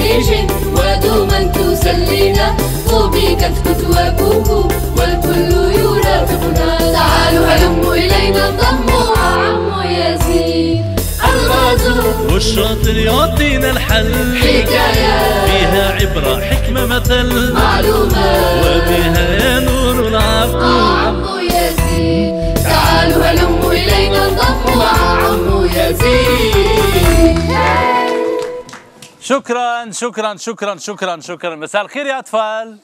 نجم ودوما تسلينا. وبك تثبت والكل يرافقنا. تعالوا هلموا إلينا انضموا عمو يزيد الغازو والشاطر يعطينا الحل. حكاية فيها عبرة حكمة مثل. معلومات وبها ينور العفو مع عمو يزيد تعالوا هلموا إلينا انضموا عمو يزيد شكرا شكرا شكرا شكرا شكرا. مساء الخير يا أطفال.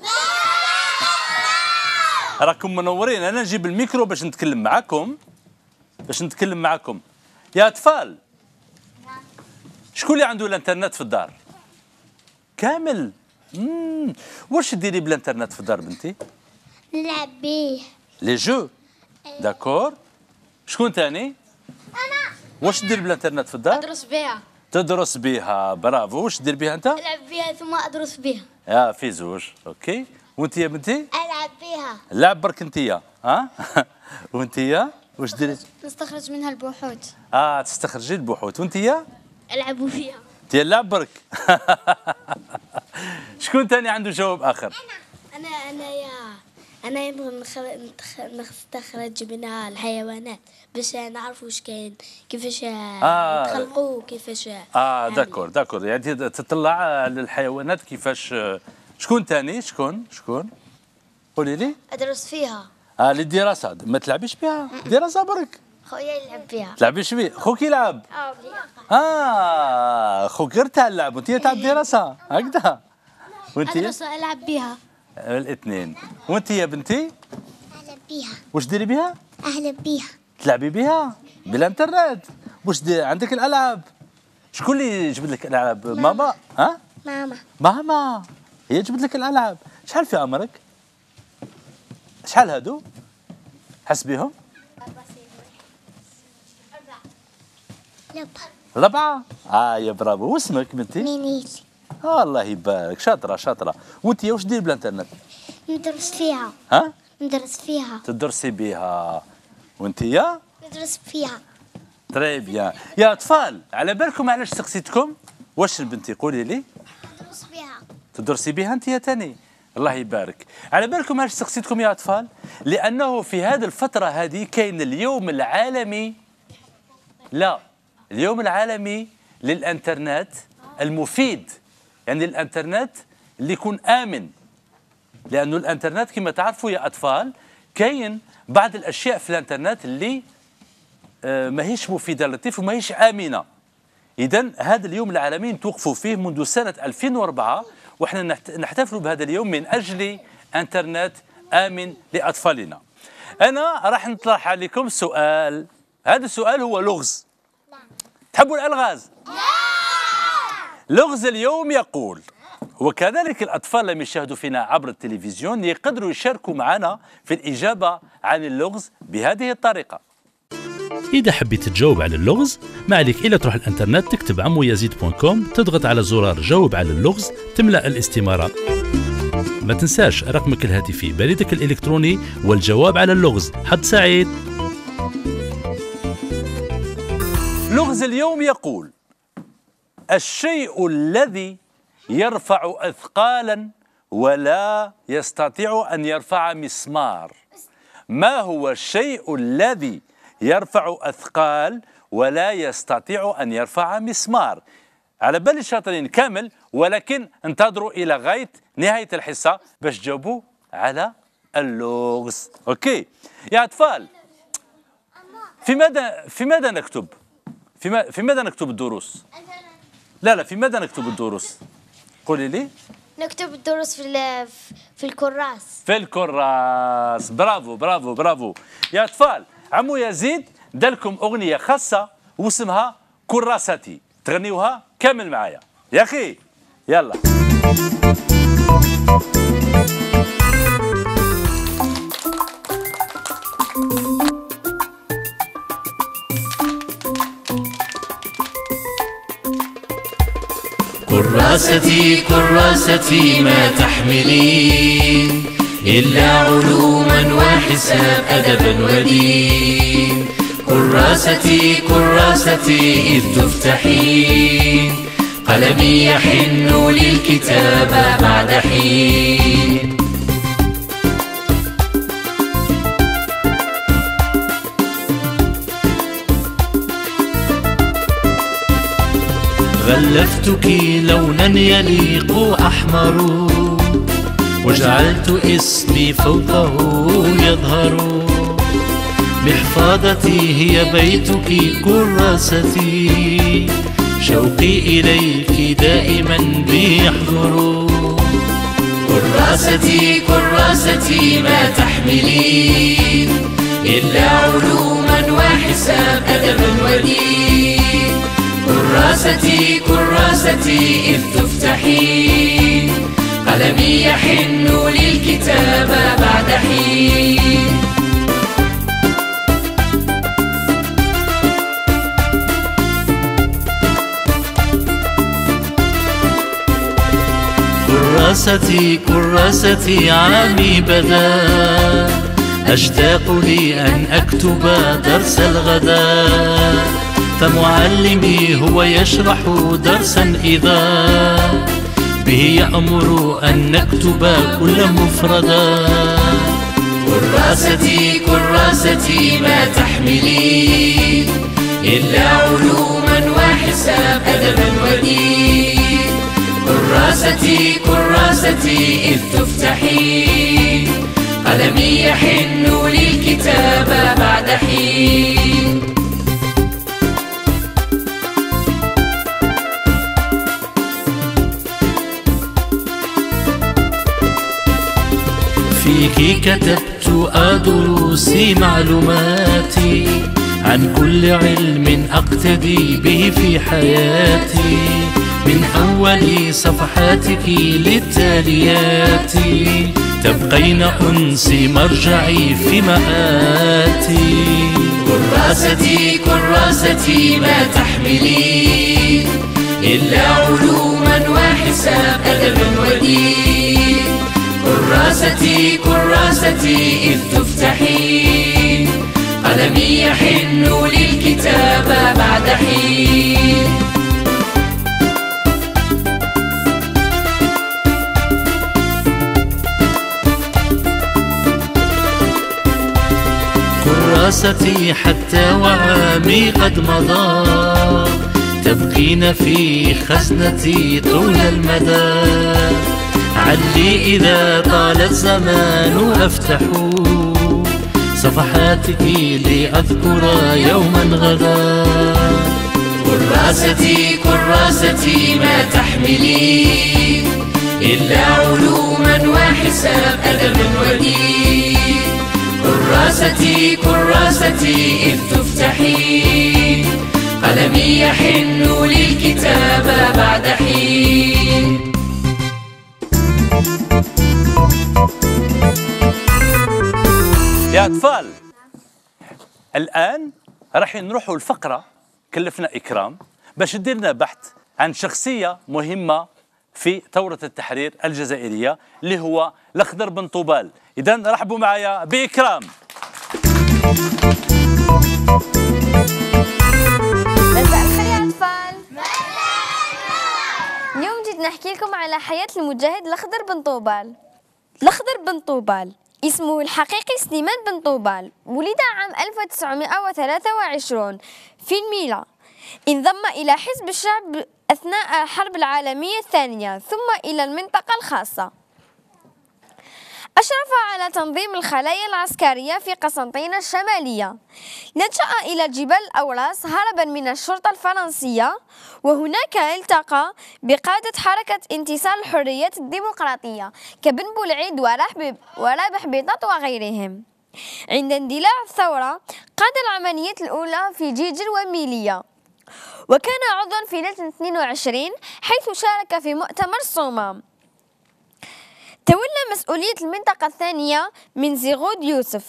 راكم منورين. أنا نجيب الميكرو باش نتكلم معاكم. باش نتكلم معاكم. يا أطفال شكون اللي عنده الإنترنت في الدار؟ كامل. مم. واش ديري بالإنترنت في الدار بنتي؟ نلعب بيه les jeux. D'accord. شكون تاني؟ أنا. واش دير بالإنترنت في الدار؟ أدرس بها تدرس بها. برافو. واش دير بها أنت؟ ألعب بها ثم أدرس بها. يا في زوج. OK. وأنت يا بنتي؟ ألعب بها. لعب برك أنت ها؟ وأنت واش ديري نستخرج منها البحوث. آه تستخرجي البحوث. وأنت يا؟ ألعب فيها أنت لعب برك. شكون تاني عنده جواب آخر؟ أنا. أنا يا أنا نبغى نخل- نتخ- نستخرج منها الحيوانات باش نعرف واش كاين كيفاش آه. يتخلقوا كيفاش آه داكور داكور. يعني تطلع على الحيوانات كيفاش شكون تاني؟ شكون؟ شكون؟ قولي لي. أدرس فيها. آه للدراسة. ما تلعبيش بها؟ دراسة برك. خويا يلعب بها. تلعبيش بيه خوك يلعب. آه خوك غير تاع اللعب وانت تاع الدراسة. هكذا. وانت؟ ادرس ألعب بها الاثنين. وانت يا بنتي؟ العب بها واش ديري بها العب بها تلعبي بها بالانترنت واش دي عندك الألعاب؟ شكون اللي جبد لك الألعاب؟ ماما. ها؟ ماما. ماما. هي جبت لك الألعاب. شحال في عمرك شحال هادو؟ حسبيهم لب ربعة آه يا برافو. واسمك بنتي؟ مينيتي آه الله يبارك. شاطرة شاطرة. وانت واش دير بالانترنت ندرس فيها. ها؟ ندرس فيها. تدرسي بها. وانت يا؟ ندرس فيها. très bien يا أطفال على بالكم علاش سقسيتكم؟ واش بنتي قولي لي؟ ندرس فيها. تدرسي بها انت يا تاني؟ الله يبارك. على بالكم علاش سقسيتكم يا أطفال؟ لأنه في هذه الفترة هذه كاين اليوم العالمي. لا اليوم العالمي للإنترنت المفيد. يعني الانترنت اللي يكون آمن. لأنه الانترنت كما تعرفوا يا أطفال كاين بعض الأشياء في الانترنت اللي آه، ماهيش مفيدة للطفل وماهيش آمنة. اذا هذا اليوم العالمي نتوقفوا فيه منذ سنة 2004 وحنا نحت- نحتفل بهذا اليوم من أجل انترنت آمن لأطفالنا. أنا راح نطرح عليكم سؤال. هذا السؤال هو لغز. تحبوا الألغاز؟ لغز اليوم يقول وكذلك الأطفال لم يشاهدوا فينا عبر التلفزيون يقدروا يشاركوا معنا في الإجابة عن اللغز بهذه الطريقة. إذا حبيت تجاوب على اللغز ما عليك إلا تروح الإنترنت تكتب عمو يزيد كوم تضغط على زرار جاوب على اللغز تملأ الاستمارة. ما تنساش رقمك الهاتفي بريدك الإلكتروني والجواب على اللغز. حد سعيد. لغز اليوم يقول الشيء الذي يرفع أثقالا ولا يستطيع أن يرفع مسمار. ما هو الشيء الذي يرفع أثقال ولا يستطيع أن يرفع مسمار؟ على بالي الشاطرين كامل ولكن انتظروا إلى غاية نهاية الحصة. باش تجاوبوا على اللغز. أوكي. يا أطفال في ماذا في ماذا نكتب؟ في, ما في ماذا نكتب الدروس؟ لا لا في ماذا نكتب الدروس؟ قولي لي. نكتب الدروس في في الكراس. في الكراس. برافو برافو برافو. يا أطفال عمو يزيد دالكم أغنية خاصة واسمها كراستي تغنيوها كامل معايا. يا أخي يلا. كراستي كراستي ما تحملين إلا علوما وحساب أدبا ودين. كراستي كراستي إذ تفتحين قلمي يحن للكتابة بعد حين. غلفتك لونا يليق أحمر وجعلت اسمي فوقه يظهر. محفظتي هي بيتك كراستي. شوقي إليك دائما بيحضر. كراستي كراستي ما تحملين إلا علوما وحساب أدبا ودين. كراستي كراستي إذ تفتحين قلمي يحن للكتابة بعد حين. كراستي كراستي عامي بدا أشتاق لي أن أكتب درس الغداء فمعلمي هو يشرح درسا إذا به يأمر أن نكتب كل مفردا. كراستي كراستي ما تحملين إلا علوما وحساب أدبا ودين كراستي كراستي إذ تفتحين قلمي يحن للكتابة بعد حين. فيك كتبت أدرسي معلوماتي. عن كل علم أقتدي به في حياتي. من أول صفحاتك للتاليات. تبقين أنسي مرجعي في مآتي. كراستي كراستي ما تحملين إلا علوما وحساب أدبا ودين كراستي كراستي إذ تفتحين قلمي يحن للكتابة بعد حين. كراستي حتى وعامي قد مضى. تبقين في خزنتي طول المدى. علي إذا طال الزمان أفتح صفحاتك لأذكر يوما غدا. كراستي كراستي ما تحملين إلا علوما وحساب أدبا ودين كراستي كراستي إذ تفتحين قلمي يحن للكتابة بعد حين. يا أطفال. الآن راح نروحوا الفقرة كلفنا إكرام باش ندير لنا بحث عن شخصية مهمة في ثورة التحرير الجزائرية اللي هو الأخضر بن طوبال. إذا رحبوا معايا بإكرام. مساء الخير يا أطفال. اليوم جيت نحكي لكم على حياة المجاهد الأخضر بن طوبال. الأخضر بن طوبال. اسمه الحقيقي سليمان بن طوبال ولد عام 1923 في الميلا انضم إلى حزب الشعب أثناء الحرب العالمية الثانية ثم إلى المنطقة الخاصة. أشرف على تنظيم الخلايا العسكرية في قسنطينة الشمالية. نشأ إلى جبال الأوراس هربا من الشرطة الفرنسية وهناك التقى بقادة حركة انتصار الحريات الديمقراطية كبن بولعيد ورابح بيضات وغيرهم. عند اندلاع الثورة قاد العمليات الأولى في جيجر وميليا وكان عضوا في لجنة 22 حيث شارك في مؤتمر الصومام تولى مسؤولية المنطقة الثانية من زيغود يوسف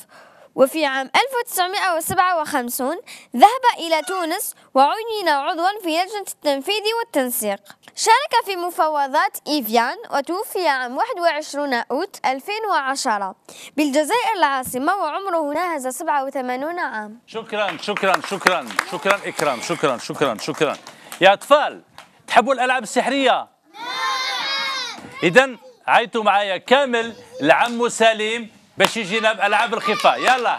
وفي عام 1957 ذهب إلى تونس وعين عضوا في لجنة التنفيذ والتنسيق. شارك في مفاوضات إيفيان وتوفي عام 21 أوت 2010 بالجزائر العاصمة وعمره ناهز 87 عام. شكرا شكرا شكرا شكرا إكرام شكرا شكرا شكرا. يا أطفال تحبوا الألعاب السحرية؟ اذا عيطوا معايا كامل لعمو سليم باش يجينا بألعاب الخفاء. يلا.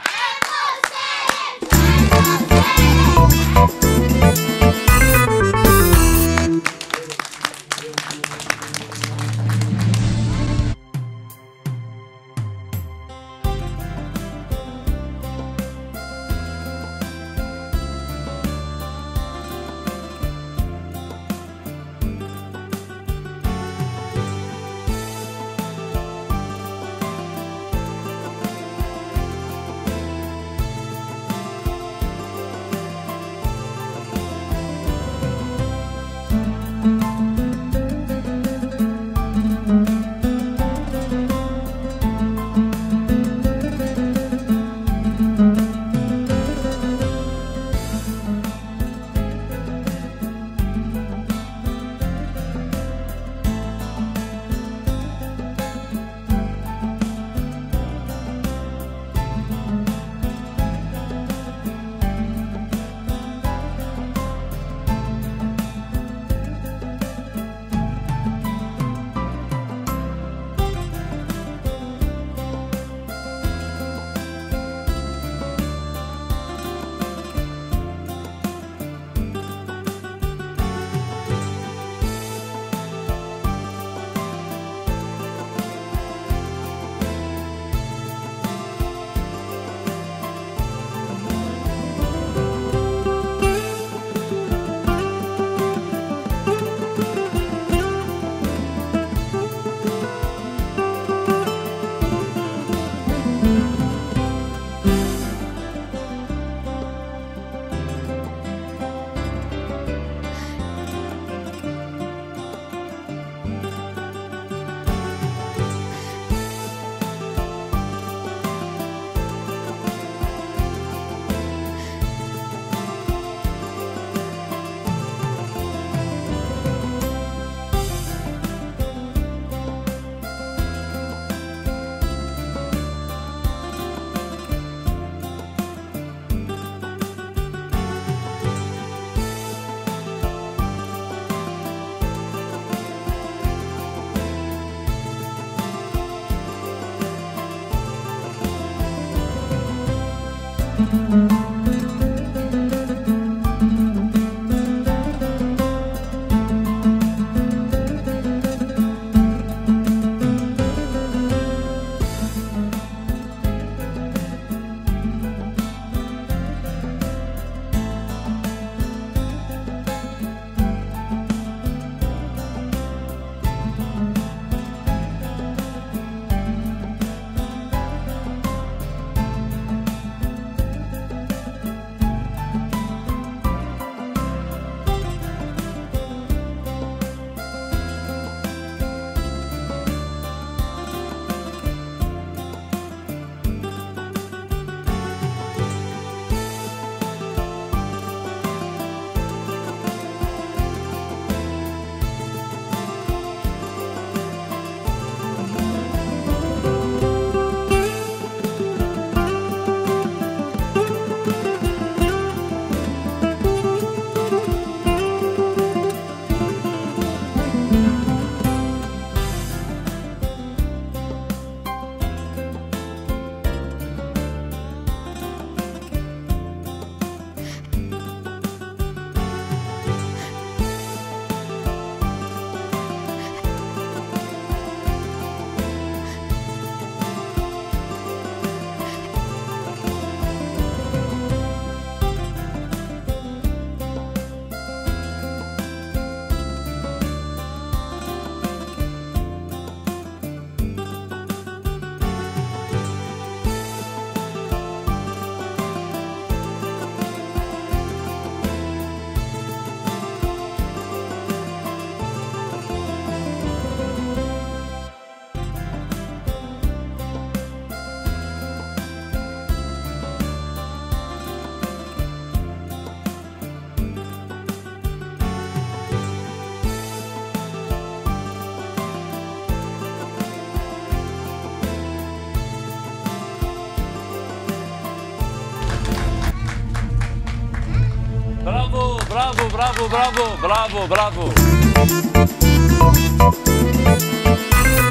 برافو برافو برافو برافو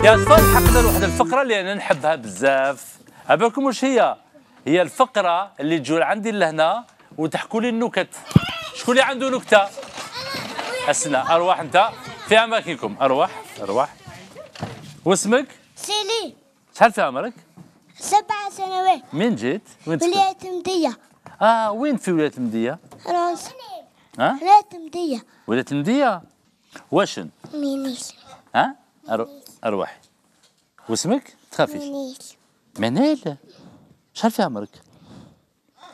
يا اطفال حقنا لواحد الفقرة اللي أنا نحبها بزاف. عبالكم واش هي؟ هي الفقرة اللي تجوا عندي لهنا وتحكوا لي النكت. شكون اللي عنده نكتة؟ استنى أرواح أنت. في أماكنكم. أرواح أرواح. واسمك؟ سيلي. شحال في عمرك؟ سبع سنوات. منين جيت وين ولاية مدية آه وين في ولاية المديه راس ها؟ ولاية مدية ولايه المديه واشن؟ مينيل ها؟ أرو... ارواح واسمك؟ تخافيش. مينيل منال شحال في عمرك؟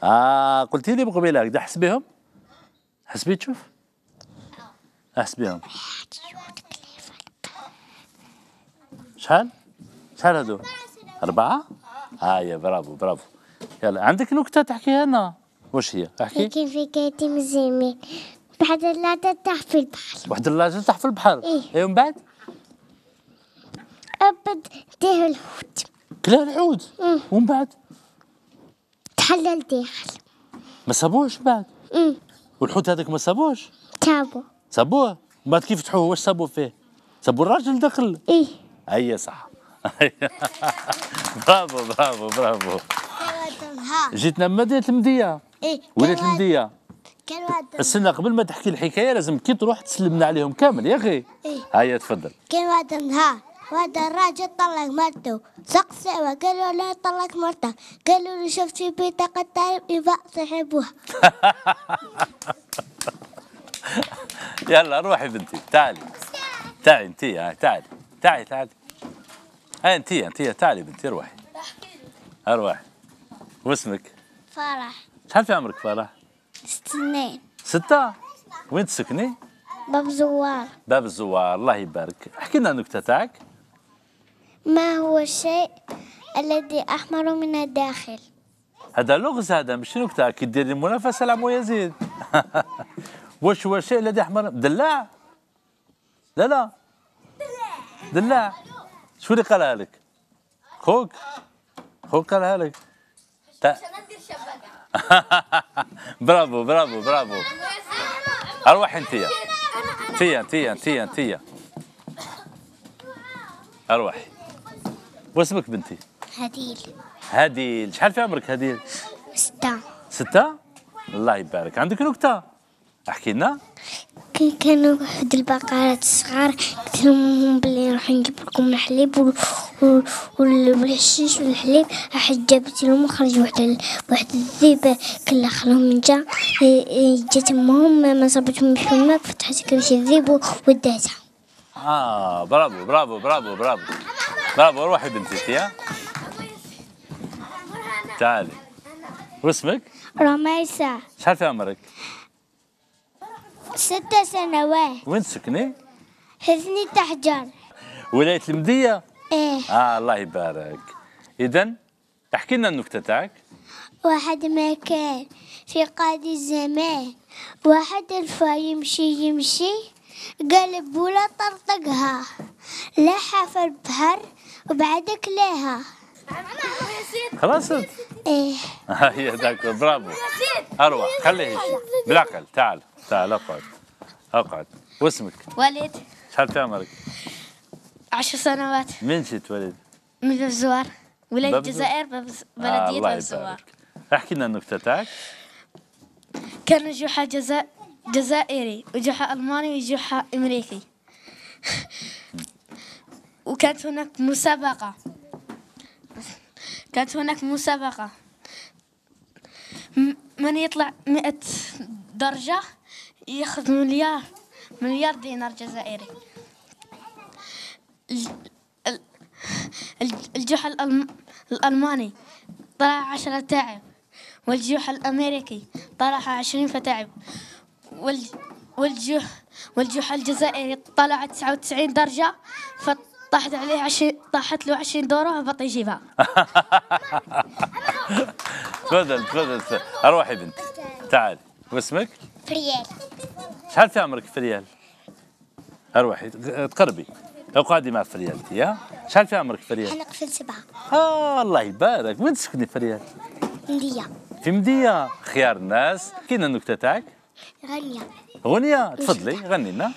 آه قلتي لي بقبيلة هكذا حس بهم؟ حسبي تشوف؟ احس بهم. شحال؟ شحال هادو؟ أربعة؟ آه يا برافو برافو. يلا عندك نكتة تحكيها لنا؟ واش هي؟ احكي. لكن في كيتي مزيمين بعد لا تفتح في البحر واحد اللاجة تحت في البحر إيه. إيه ومن بعد؟ أبد تيه الحوت. كلا العود مم. ومن بعد؟ تحلل داخل ما صابوش بعد؟ أمم والحوت هذاك ما صابوش تابو صابوه من بعد كيف فتحوه واش صابوا فيه؟ صابوا الراجل دخل إيه. اي صح. برافو برافو برافو. جيتنا من مدينة المديه إيه ولايه المديه كان واحد استنى قبل ما تحكي الحكاية لازم كي تروح تسلمنا عليهم كامل يا أخي. إيه. هيا تفضل. كان واحد ها واحد الراجل طلق مرته. سق سوا قالوا له طلق مرته. قالوا له شفت في بطاقة تعرف يبقى صاحبها يلا روحي بنتي. تعالي. تعالي انت هاي تعالي. تعالي تعالي. هاي انت انت تعالي بنتي روحي. اروحي واسمك؟ فرح. شحال في عمرك فرح سنين ستة؟ وين تسكني؟ باب زوار. باب الزوار الله يبارك. احكي لنا النكته تاعك. ما هو الشيء الذي أحمر من الداخل؟ هذا لغز هذا مش نكتة كي دير لي منافسة لعمو يزيد. واش هو الشيء الذي أحمر؟ دلاع لا لا. دلاع شو اللي قالها لك؟ خوك؟ خوك قالها لك. تا- برافو برافو برافو. أروح انتيا انتيا انتيا انتيا انتيا اروحي واسمك بنتي؟ هديل. هديل. شحال في عمرك هديل؟ ستة. ستة؟ الله يبارك. عندك نكتة؟ أحكي لنا. كي كانوا واحد البقرات الصغار قلت لهم بلي نروح نجيب لكم الحليب وال- وال- وال- والحشيش والحليب. راح جابت لهم وخرج واحد واحد الذيب كله خلاهم من جا جات أمهم ما صابتهم بحمى فتحت كرش الذيب و- وداتها. آه برافو برافو برافو برافو. برافو روحي بنتي فيها تعالي. واسمك؟ رميسة. شحال في عمرك؟ ست سنوات. وين تسكني؟ حزني تحجر. ولاية المدية إيه. آه الله يبارك. اذا احكي لنا النكتة تاعك واحد ما كان في قاضي الزمان. واحد الفا يمشي يمشي قلب ولا طرطقها. لاحة في البحر وبعد كلاها خلاص؟ إيه. هي ذاك برافو. أروح خليه. بالعقل تعال. تعال أقعد. أقعد. واسمك؟ وليد. شحال في عمرك؟ عشر سنوات. من جيت وليد؟ من الزوار. ولاية الجزائر آه بلدية الله باب الزوار. يبارك احكي لنا النكتة تاعك. كان جحا جزا... جزائري وجحا ألماني وجحا أمريكي. وكانت هناك مسابقة. كانت هناك مسابقة. من يطلع مئة درجة ياخذ مليار مليار دينار جزائري. ال- ال- ال- الجحا الألم... الألماني طلع عشرة تعب والجحا الأمريكي طلع عشرين فتعب والج... والجح والجحا الجزائري طلع تسعة وتسعين درجة فطاحت عليه عشرين طاحت له عشرين دورة هبط يجيبها تفضل تفضل تفضل. اروحي بنت. تعال. واسمك فريال. شحال في عمرك فريال؟ اروحي تقربي. اقعدي مع فريال يا شحال في عمرك فريال؟ حلق في السبعة آه الله يبارك. وين تسكني فريال؟ ندية في مدية خيار الناس. كاين النكتة تاعك؟ غنية. غنية. تفضلي غني لنا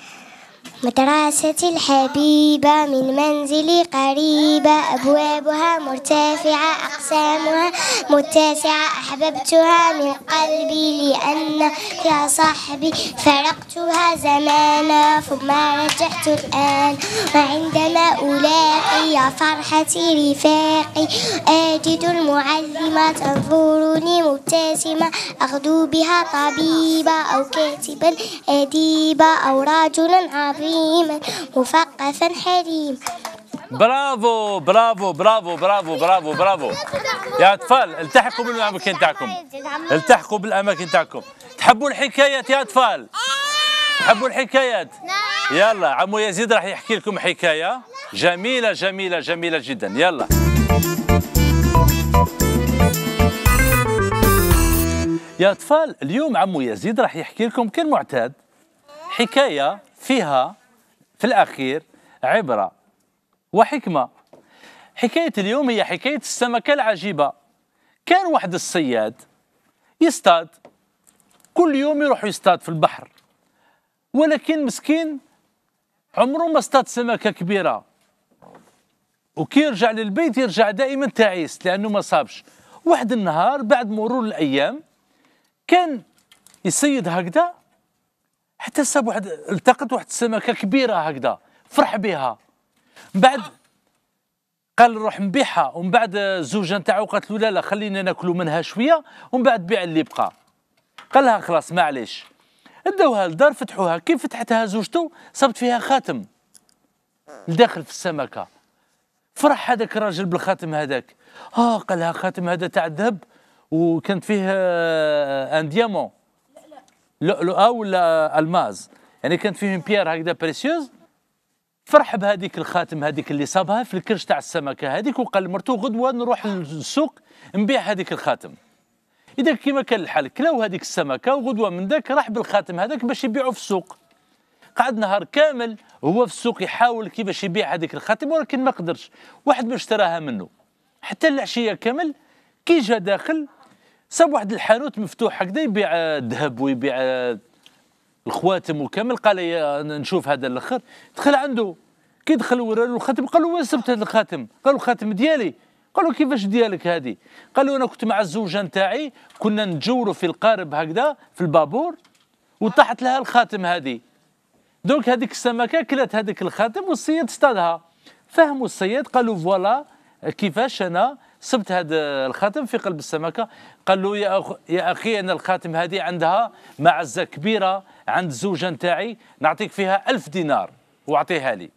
مدرستي الحبيبة من منزلي قريبة أبوابها مرتفعة أقسامها متسعة. أحببتها من قلبي لأن يا صاحبي فرقتها زمانا ثم رجعت الآن. وعندما ألاقي يا فرحتي رفاقي. أجد المعلمة تنظرني مبتسمة أغدو بها طبيبا أو كاتبا أديبا أو رجلا عظيما. مثقفا حليما برافو برافو برافو برافو برافو برافو. يا أطفال التحقوا بالأماكن تاعكم. التحقوا بالأماكن تاعكم. تحبوا الحكايات يا أطفال؟ تحبوا الحكايات؟ يلا عمو يزيد راح يحكي لكم حكاية جميلة جميلة جميلة جدا. يلا. يا أطفال اليوم عمو يزيد راح يحكي لكم كالمعتاد حكاية فيها في الأخير عبرة وحكمة. حكاية اليوم هي حكاية السمكة العجيبة. كان واحد الصياد يصطاد كل يوم يروح يصطاد في البحر. ولكن مسكين عمره ما اصطاد سمكة كبيرة. وكي يرجع للبيت يرجع دائما تعيس لأنه ما صابش. واحد النهار بعد مرور الأيام كان يصيد هكذا حتى صاب واحد التقط واحد السمكة كبيرة هكذا فرح بها. من بعد قال نروح نبيعها ومن بعد الزوجة نتاعو قالت له لا لا خلينا ناكلوا منها شوية ومن بعد بيع اللي بقى قال لها خلاص معليش. داوها للدار فتحوها. كيف فتحتها زوجته؟ صابت فيها خاتم. لداخل في السمكة. فرح هذاك الراجل بالخاتم هذاك. آه قال لها خاتم هذا تاع الذهب وكانت فيه آه، ان ديامون لؤلؤه ولا ألماز. يعني كانت فيهم بيير هكذا بريسيوز. فرح بهذيك الخاتم هذيك اللي صابها في الكرش تاع السمكة. هذيك وقال لمرتو غدوه نروح للسوق نبيع هذيك الخاتم. إذا كيما كان الحال كلاو هذيك السمكة وغدوه من ذاك راح بالخاتم هذاك باش يبيعه في السوق. قعد نهار كامل هو في السوق يحاول كيفاش يبيع هذيك الخاتم ولكن ما قدرش. واحد ما اشتراها منه. حتى العشية كامل كي جا داخل صاب واحد الحانوت مفتوح هكذا يبيع الذهب ويبيع الخواتم وكامل قال يا نشوف هذا الأخر. دخل عنده. كي دخل ورا له الخاتم قال له وين سبت هذا الخاتم؟ قال له الخاتم ديالي. قال له كيفاش ديالك هذه؟ قال له أنا كنت مع الزوجة نتاعي كنا نتجوروا في القارب هكذا في البابور وطاحت لها الخاتم هذه. donc هذيك السمكة كلات هذيك الخاتم والصياد اصطادها. فهموا الصياد قالوا voilà كيفاش أنا صبت هذا الخاتم في قلب السمكه قال له يا, أخ يا أخي أنا الخاتم هذه عندها معزة كبيرة عند الزوجه نتاعي نعطيك فيها ألف دينار وأعطيها لي.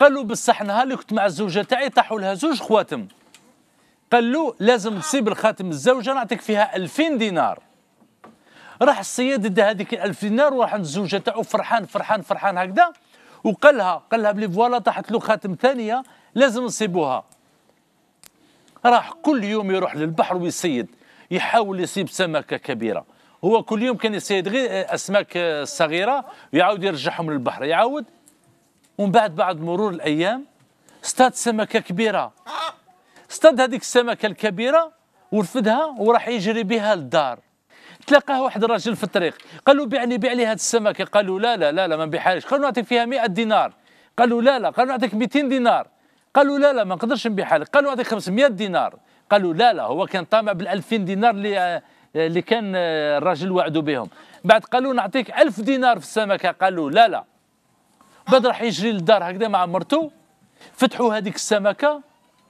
قال له بصح نهار اللي كنت مع الزوجة تاعي طاحوا لها زوج خواتم. قال له لازم تصيب الخاتم الزوجة نعطيك فيها 2000 دينار. راح الصياد دا هذيك ال 1000 دينار وراح عند الزوجة تاعو فرحان فرحان فرحان هكذا. وقال لها قال لها بلي فوالا طاحت له خاتم ثانية لازم نصيبوها راح كل يوم يروح للبحر ويصيد يحاول يصيب سمكة كبيرة. هو كل يوم كان يصيد غير أسماك صغيرة ويعاود يرجعهم للبحر. يعاود ومن بعد بعد مرور الأيام اصطاد سمكة كبيرة. اصطاد هذيك السمكة الكبيرة ورفدها وراح يجري بها للدار تلاقاه واحد الراجل في الطريق. قال له بيعني بيع لي هذه السمكة. قال له لا لا لا لا ما نبيعهاش قال له نعطيك فيها 100 دينار. قال له لا لا قال له نعطيك 200 دينار. قالوا لا لا ما نقدرش نبيعها لك قالوا هذه 500 دينار. قالوا لا لا هو كان طامع بال 2000 دينار اللي اللي كان الراجل وعدوا بهم. بعد قالوا نعطيك 1000 دينار في السمكة. قالوا لا لا. بعد راح يجري للدار هكذا مع مرته فتحوا هذيك السمكة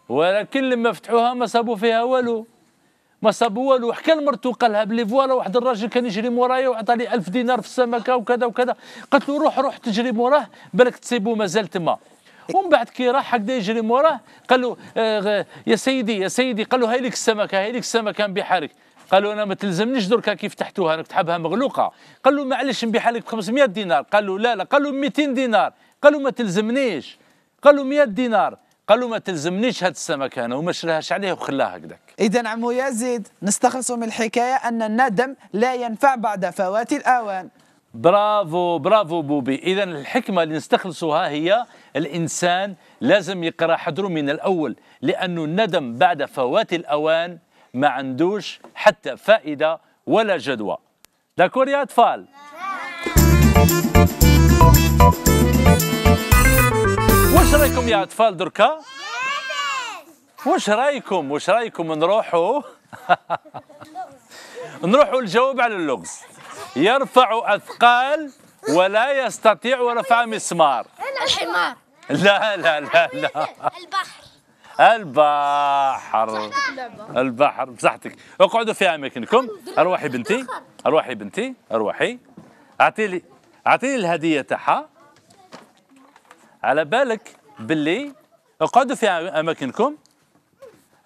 ولكن لما فتحوها ما صابوا فيها والو. ما صابوا والو. حكى لمرته قال لها بلي فوالا واحد الراجل كان يجري مورايا وعطاني 1000 دينار في السمكة وكذا وكذا. قالت له روح روح تجري موراه بالك تصيبو مازال تما. ومن بعد كي راح هكذا يجري موراه قال له آه يا سيدي يا سيدي قال له هاي لك السمكه هاي لك السمكه نبيعها لك قال له أنا ما تلزمنيش دركا كيف فتحتوها أنا كنت حابها مغلوقة. قال له معليش نبيعها لك ب 500 دينار. قال له لا لا. قال له 200 دينار. قال له ما تلزمنيش. قال له 100 دينار. قال له ما تلزمنيش هاد السمكه أنا وما شراهاش عليه وخلاها هكذاك. إذا عمو يزيد نستخلص من الحكاية أن الندم لا ينفع بعد فوات الأوان. برافو برافو بوبي. اذا الحكمة اللي نستخلصها هي الإنسان لازم يقرأ حضره من الأول لأنه الندم بعد فوات الأوان ما عندوش حتى فائدة ولا جدوى. داكور يا أطفال. واش رأيكم يا أطفال دركا؟ واش رأيكم؟ واش رأيكم نروحوا؟ نروحوا نجاوب على اللغز. يرفع أثقال ولا يستطيع رفع مسمار. الحمار. لا لا لا لا. البحر. البحر. البحر بصحتك. اقعدوا في أماكنكم. أروحي بنتي. أروحي بنتي. أروحي. أعطي لي أعطي لي الهدية تاعها. على بالك باللي اقعدوا في أماكنكم.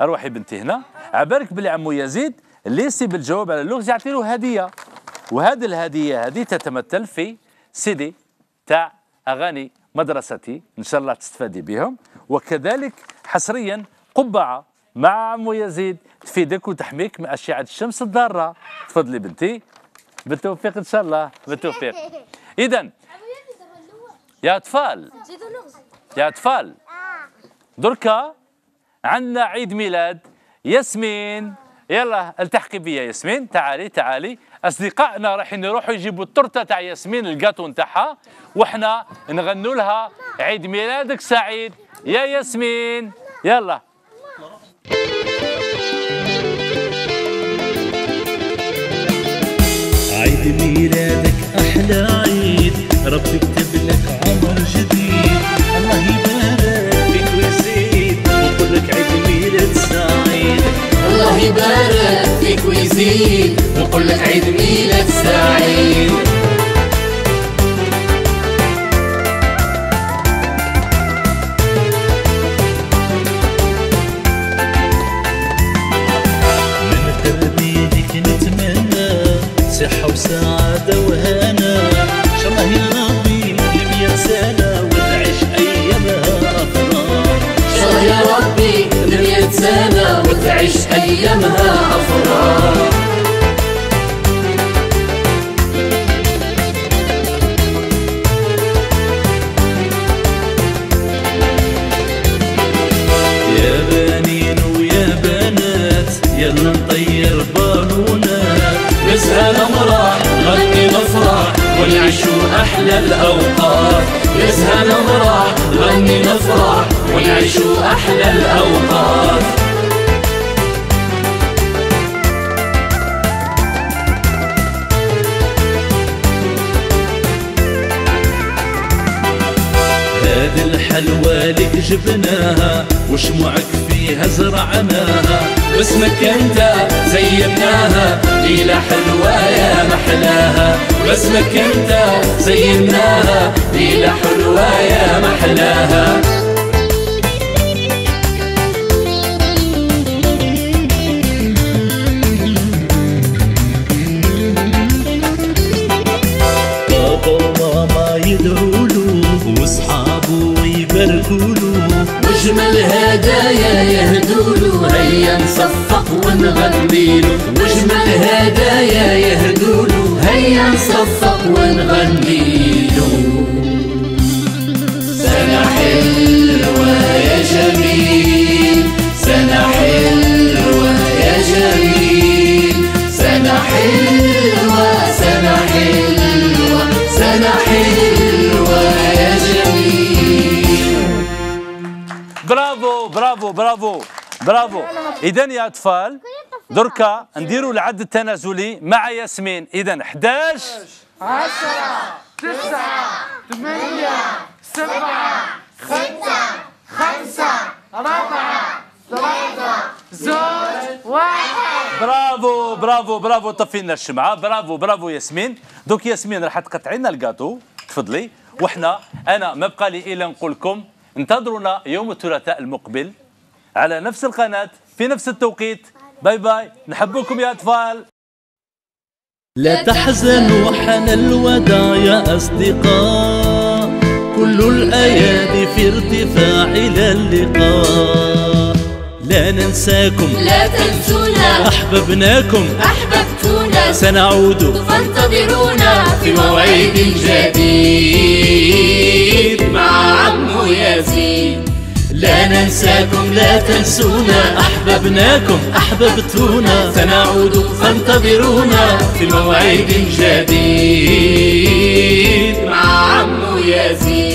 أروحي بنتي هنا. على بالك باللي عمو يزيد اللي يصيب الجواب على اللغز يعطي له هدية. وهذه الهدية هذه تتمثل في سيدي تاع أغاني مدرستي إن شاء الله تستفادي بهم. وكذلك حصريا قبعه مع عمو يزيد تفيدك وتحميك من أشعة الشمس الضارة. تفضلي بنتي. بالتوفيق إن شاء الله. بالتوفيق. اذا يا أطفال. يا أطفال. دركا عندنا عيد ميلاد ياسمين. يلا التحقي بيا ياسمين. تعالي تعالي. أصدقائنا راح يروحوا يجيبوا التورتة تاع ياسمين الجاتو نتاعها. وإحنا نغنوا لها عيد ميلادك سعيد. يا ياسمين. يلا. عيد ميلادك أحلى عيد. ربي كتب الله يبارك فيك ويزيد ونقول لك عيد ميلاد سعيد. مية وتعيش أيامها أفراح يا بنين ويا بنات يلا نطير بالونات. نسهى نمرح غني نفرح ونعيشوا أحلى الأوقات. نسهى نمرح غني نفرح ونعيشوا أحلى الأوقات. هذه الحلوى لك جبناها وشموعك فيها زرعناها. باسمك أنت زيناها ليلة حلوة يا محلاها. باسمك أنت زيناها ليلة حلوة يا محلاها. هيا نصفق ونغنيله واجمل هدايا يهدوله هيا نصفق ونغنيله سنة حلوة يا جميل. برافو. برافو اذا يا أطفال دركا نديروا العد التنازلي مع ياسمين. اذا 11 برافو برافو برافو طفي لنا الشمعة. برافو برافو ياسمين. دوك ياسمين راح تقطعي لنا الكاتو تفضلي. وحنا أنا ما بقى لي إلا نقول لكم انتظرونا يوم الثلاثاء المقبل. على نفس القناة في نفس التوقيت. باي باي. نحبكم يا أطفال. لا تحزنوا حان الوداع يا أصدقاء. كل الأيادي في ارتفاع إلى اللقاء. لا ننساكم. لا تنسونا. أحببناكم. أحببتونا. سنعود. فانتظرونا في موعد جديد مع عمو ياسين لا ننساكم لا تنسونا. أحببناكم أحببتونا. سنعود فانتظرونا في موعد جديد. مع عمو يزيد